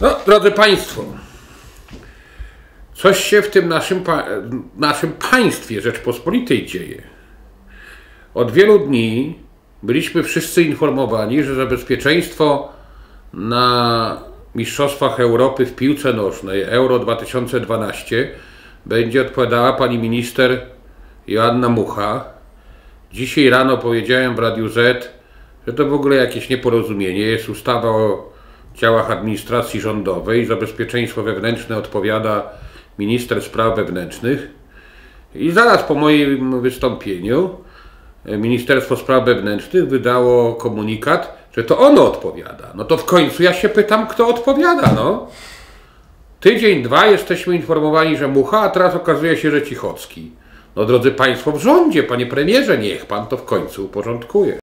No, drodzy Państwo, coś się w tym naszym, pa- naszym państwie Rzeczpospolitej dzieje. Od wielu dni byliśmy wszyscy informowani, że za bezpieczeństwo na Mistrzostwach Europy w piłce nożnej Euro 2012 będzie odpowiadała pani minister Joanna Mucha. Dzisiaj rano powiedziałem w Radiu Z, że to w ogóle jakieś nieporozumienie. Jest ustawa o działach administracji rządowej. Za bezpieczeństwo wewnętrzne odpowiada minister spraw wewnętrznych. I zaraz po moim wystąpieniu e, Ministerstwo Spraw Wewnętrznych wydało komunikat, że to ono odpowiada. No to w końcu ja się pytam, kto odpowiada, no. Tydzień, dwa jesteśmy informowani, że Mucha, a teraz okazuje się, że Cichocki. No drodzy Państwo w rządzie, Panie Premierze, niech Pan to w końcu uporządkuje.